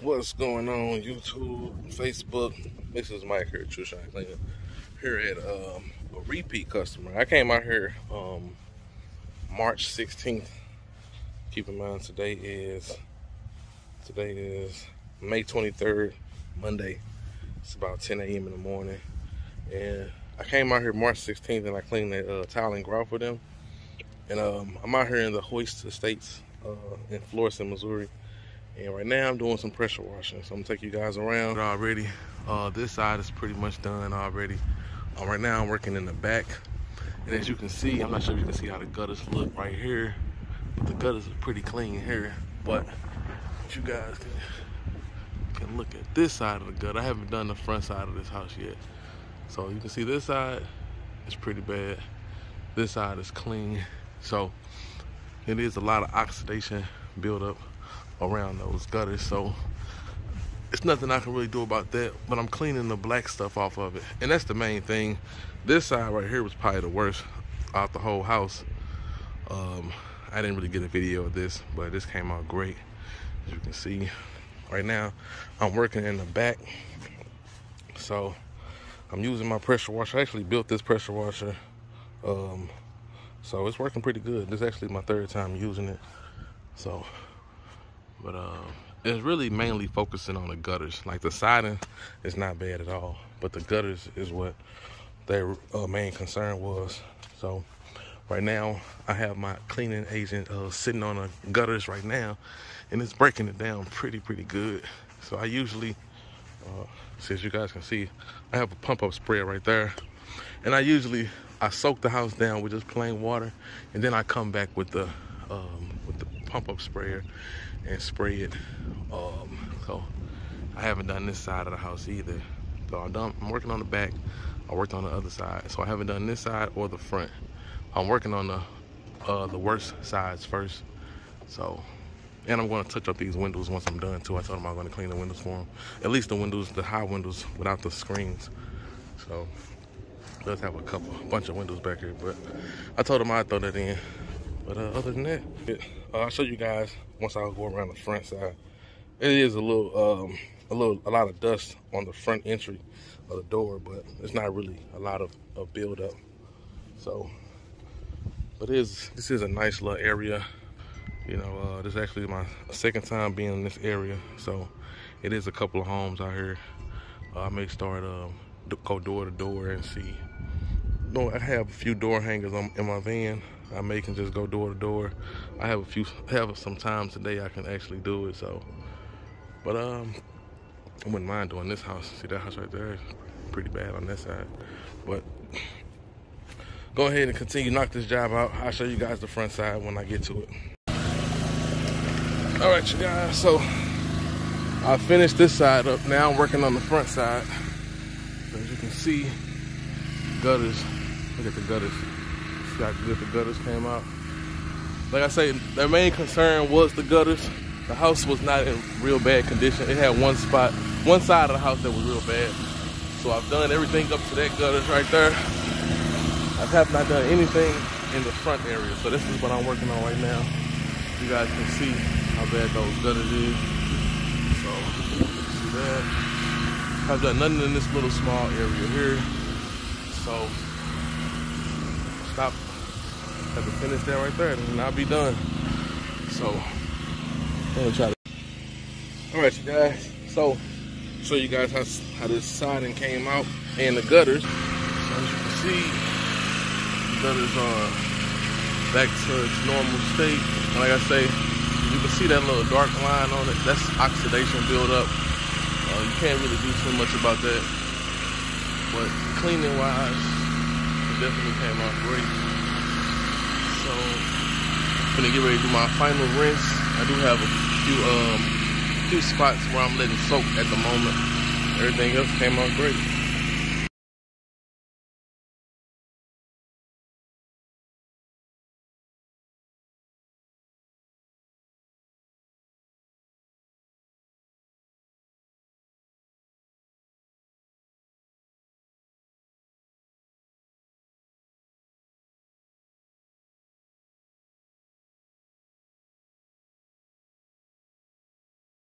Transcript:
What's going on YouTube, Facebook? This is Mike here Trushine Cleaning. Here at um, a repeat customer. I came out here um, March 16th. Keep in mind today is today is May 23rd, Monday. It's about 10 a.m. in the morning. And I came out here March 16th and I cleaned the uh, tile and grout for them. And um, I'm out here in the Hoist Estates uh, in Florissant, Missouri. And right now I'm doing some pressure washing. So I'm gonna take you guys around already. Uh, this side is pretty much done already. Uh, right now I'm working in the back. And as you can see, I'm not sure if you can see how the gutters look right here. But the gutters are pretty clean here. But you guys can, can look at this side of the gut. I haven't done the front side of this house yet. So you can see this side is pretty bad. This side is clean. So it is a lot of oxidation buildup around those gutters. So it's nothing I can really do about that, but I'm cleaning the black stuff off of it. And that's the main thing. This side right here was probably the worst out the whole house. Um, I didn't really get a video of this, but this came out great. As you can see, right now, I'm working in the back. So I'm using my pressure washer. I actually built this pressure washer. Um, so it's working pretty good. This is actually my third time using it. So but uh, it's really mainly focusing on the gutters. Like the siding is not bad at all, but the gutters is what their uh, main concern was. So right now I have my cleaning agent uh, sitting on the gutters right now and it's breaking it down pretty, pretty good. So I usually, uh, as you guys can see, I have a pump up sprayer right there. And I usually, I soak the house down with just plain water and then I come back with the, um, with the pump up sprayer and spray it. Um, so I haven't done this side of the house either. So I'm, done, I'm working on the back. I worked on the other side. So I haven't done this side or the front. I'm working on the uh, the worst sides first. So, and I'm going to touch up these windows once I'm done too. I told them I'm going to clean the windows for them. At least the windows, the high windows without the screens. So, does have a couple, bunch of windows back here, but I told them I'd throw that in. But uh, other than that, uh, I'll show you guys once I go around the front side. It is a little, um, a little, a lot of dust on the front entry of the door, but it's not really a lot of, of build up. So, but it is, this is a nice little area. You know, uh, this is actually my second time being in this area. So it is a couple of homes out here. Uh, I may start, um, go door to door and see. No, I have a few door hangers on, in my van I may can just go door to door. I have a few, have some time today I can actually do it. So, but um, I wouldn't mind doing this house. See that house right there? Pretty bad on that side. But go ahead and continue knock this job out. I'll show you guys the front side when I get to it. All right, you guys. So I finished this side up. Now I'm working on the front side. As you can see, gutters. Look at the gutters how good the gutters came out. Like I say, their main concern was the gutters. The house was not in real bad condition. It had one spot, one side of the house that was real bad. So I've done everything up to that gutters right there. I have not done anything in the front area. So this is what I'm working on right now. You guys can see how bad those gutters is. So, see that. I've done nothing in this little small area here. So stop have to finish that right there and I'll be done. So I'm gonna try to all right you guys. So show you guys how, how this siding came out and the gutters. So as you can see the gutters are back to its normal state. And like I say you can see that little dark line on it. That's oxidation buildup uh, you can't really do too much about that. But cleaning wise definitely came out great. So I'm gonna get ready to do my final rinse. I do have a few um few spots where I'm letting soak at the moment. Everything else came out great.